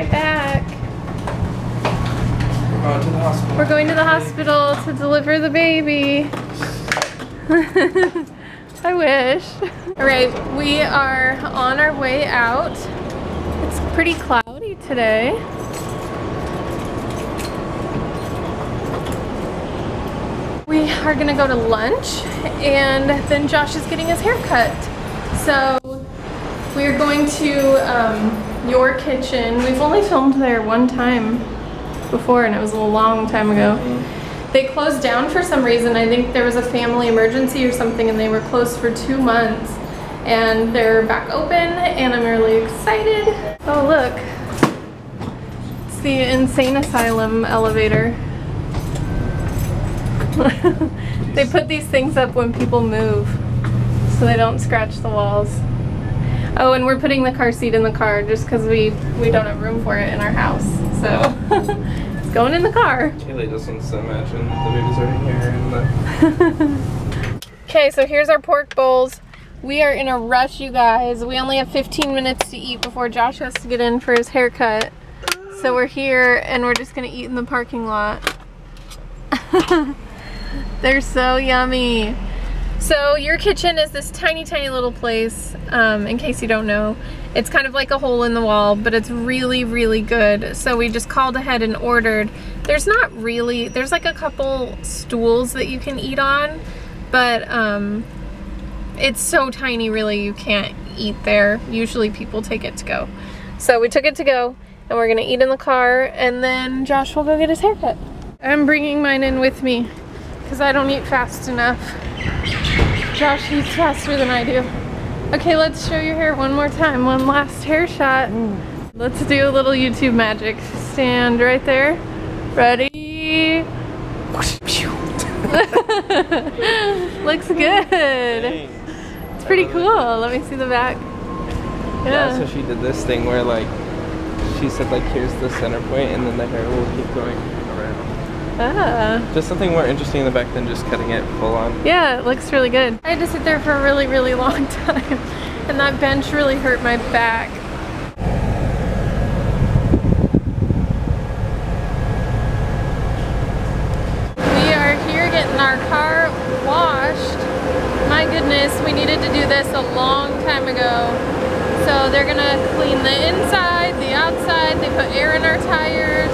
Dolly. We'll be right back. We're going to the hospital. We're going to the hospital to deliver the baby. I wish. All right, we are on our way out. It's pretty cloudy today. We are gonna go to lunch and then Josh is getting his hair cut. So we're going to um, your kitchen. We've only filmed there one time before and it was a long time ago. They closed down for some reason. I think there was a family emergency or something and they were closed for two months. And they're back open and I'm really excited. Oh look, it's the insane asylum elevator. they put these things up when people move so they don't scratch the walls. Oh, and we're putting the car seat in the car just because we, we don't have room for it in our house. So it's going in the car. Kalie just wants to imagine the baby's already here and. Okay, so here's our pork bowls. We are in a rush, you guys. We only have 15 minutes to eat before Josh has to get in for his haircut. So we're here and we're just gonna eat in the parking lot. They're so yummy. So your kitchen is this tiny, tiny little place, um, in case you don't know. It's kind of like a hole in the wall, but it's really, really good. So we just called ahead and ordered. There's not really, there's like a couple stools that you can eat on, but um, it's so tiny really you can't eat there. Usually people take it to go. So we took it to go and we're gonna eat in the car and then Josh will go get his haircut. I'm bringing mine in with me because I don't eat fast enough. Josh eats faster than I do. Okay, let's show your hair one more time. One last hair shot. Let's do a little YouTube magic. Stand right there. Ready? Looks good. It's pretty cool. Let me see the back. Yeah, so she did this thing where like, she said like here's the center point and then the hair will keep going. Ah. Just something more interesting in the back than just cutting it full on. Yeah, it looks really good. I had to sit there for a really, really long time. And that bench really hurt my back. We are here getting our car washed. My goodness, we needed to do this a long time ago. So they're gonna clean the inside, the outside, they put air in our tires.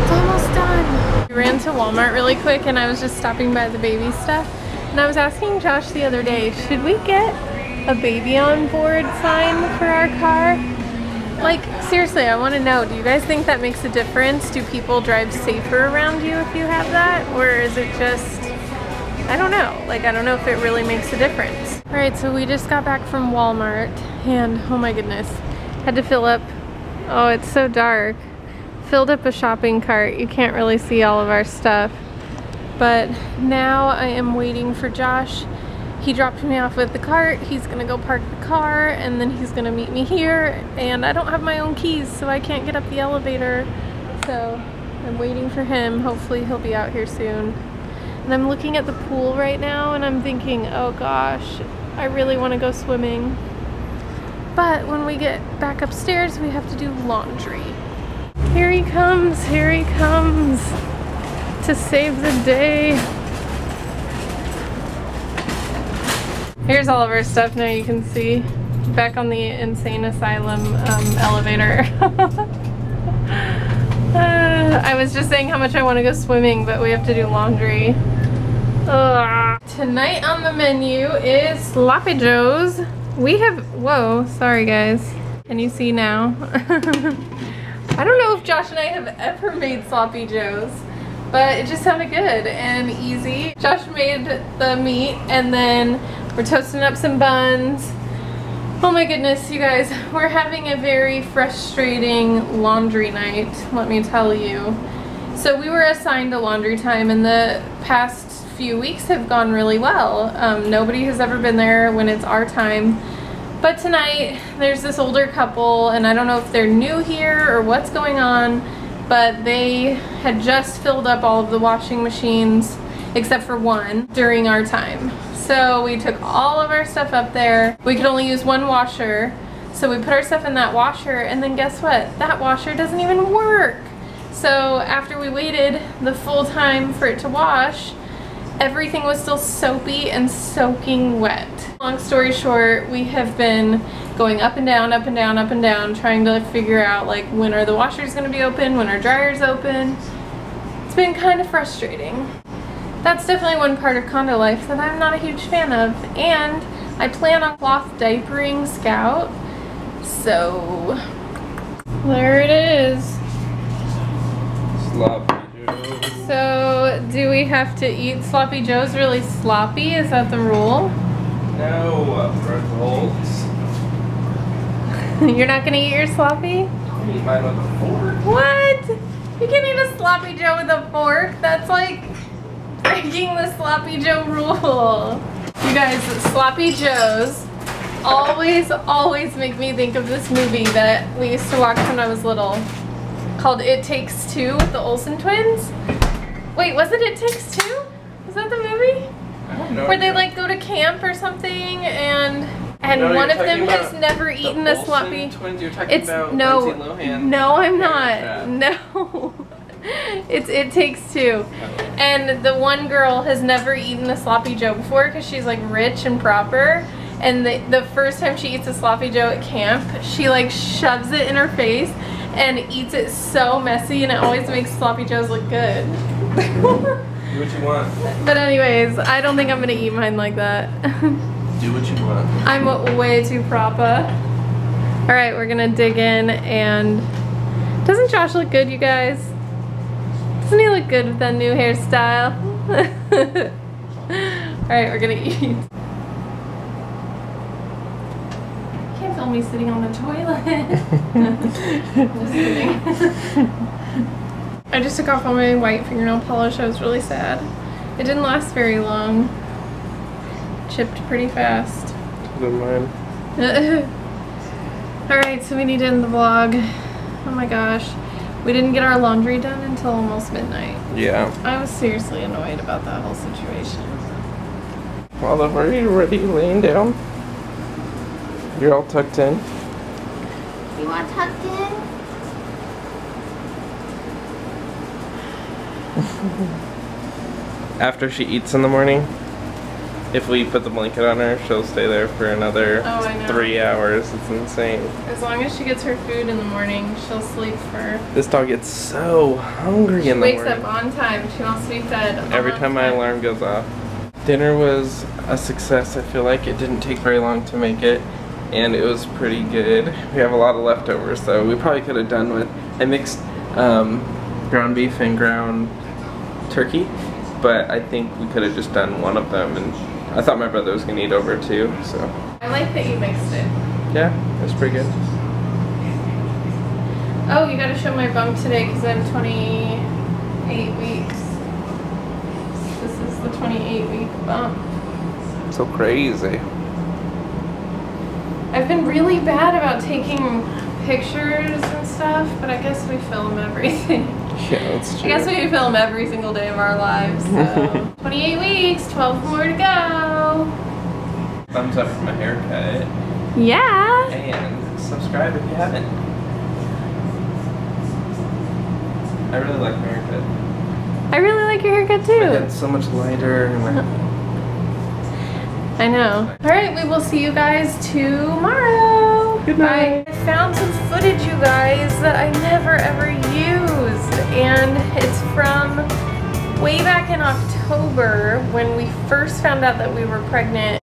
It's almost done. We ran to Really quick and I was just stopping by the baby stuff. And I was asking Josh the other day, should we get a baby on board sign for our car? Like, seriously, I want to know, do you guys think that makes a difference? Do people drive safer around you if you have that? Or is it just, I don't know. Like, I don't know if it really makes a difference. All right, so we just got back from Walmart and, oh my goodness, had to fill up, oh, it's so dark filled up a shopping cart. You can't really see all of our stuff. But now I am waiting for Josh. He dropped me off with the cart. He's gonna go park the car and then he's gonna meet me here. And I don't have my own keys, so I can't get up the elevator. So I'm waiting for him. Hopefully he'll be out here soon. And I'm looking at the pool right now and I'm thinking, oh gosh, I really wanna go swimming. But when we get back upstairs, we have to do laundry. Here he comes, here he comes to save the day. Here's all of our stuff now you can see. Back on the insane asylum um, elevator. Uh, I was just saying how much I want to go swimming, but we have to do laundry. Ugh. Tonight on the menu is Sloppy Joe's. We have, whoa, sorry guys. Can you see now? I don't know if Josh and I have ever made Sloppy Joe's, but it just sounded good and easy. Josh made the meat and then we're toasting up some buns Oh my goodness, you guys, we're having a very frustrating laundry night, let me tell you. So we were assigned a laundry time and the past few weeks have gone really well. Um, nobody has ever been there when it's our time. But tonight, there's this older couple and I don't know if they're new here or what's going on, but they had just filled up all of the washing machines except for one during our time. So we took all of our stuff up there. We could only use one washer. So we put our stuff in that washer and then guess what? That washer doesn't even work. So after we waited the full time for it to wash, everything was still soapy and soaking wet. Long story short, we have been going up and down, up and down, up and down, trying to figure out like when are the washers gonna be open, when are dryers open. It's been kind of frustrating that's definitely one part of condo life that I'm not a huge fan of. And I plan on cloth diapering Scout. So there it is. Joe. So do we have to eat Sloppy Joe's really sloppy? Is that the rule? No, uh, results. You're not gonna eat your sloppy? I Eat mine with a fork. What? You can't eat a Sloppy Joe with a fork. That's like breaking the Sloppy Joe rule. You guys, Sloppy Joes always, always make me think of this movie that we used to watch when I was little called It Takes Two with the Olsen twins. Wait, wasn't It Takes Two? Was that the movie? I don't know. Where they like go to camp or something and and No, one of them has never The eaten a sloppy. Twins, you're talking It's about no, Lindsay Lohan. no, I'm not. No, it's it takes two. And the one girl has never eaten a sloppy Joe before because she's like rich and proper. And the, the first time she eats a sloppy Joe at camp, she like shoves it in her face and eats it so messy, and it always makes sloppy Joes look good. Do what you want. but anyways, I don't think I'm gonna eat mine like that. Do what you want. I'm way too proper. All right, we're gonna dig in and doesn't Josh look good, you guys? Doesn't he look good with that new hairstyle? All right, we're gonna eat. Can't film me sitting on the toilet. just kidding. I just took off all my white fingernail polish. I was really sad. It didn't last very long. Chipped pretty fast. Than mine. Alright, so we need to end the vlog. Oh my gosh. We didn't get our laundry done until almost midnight. Yeah. I was seriously annoyed about that whole situation. Olive, are you ready laying down? You're all tucked in. You want tucked in? After she eats in the morning, if we put the blanket on her, she'll stay there for another Oh, three hours. It's insane. As long as she gets her food in the morning, she'll sleep for. This dog gets so hungry She in the She wakes up on time. She wants to be fed. Every on time my alarm goes off. Dinner was a success. I feel like it didn't take very long to make it, and it was pretty good. We have a lot of leftovers, so we probably could have done with. I mixed um, ground beef and ground turkey, but I think we could have just done one of them. And I thought my brother was gonna eat over too, so I like that you mixed it. yeah, it was pretty good. Oh, you gotta show my bump today because I'm 28 weeks. This is the 28 week bump. So crazy. I've been really bad about taking pictures and stuff, but I guess we film everything. Yeah, that's I guess we film every single day of our lives. So 28 weeks, 12 more to go. Thumbs up for my haircut. Yeah. And subscribe if you haven't. I really like my haircut. I really like your haircut My too. It's so much lighter. I know. All right, we will see you guys tomorrow. Good night. I found some footage, you guys, that I never ever used, and it's from way back in October when we first found out that we were pregnant.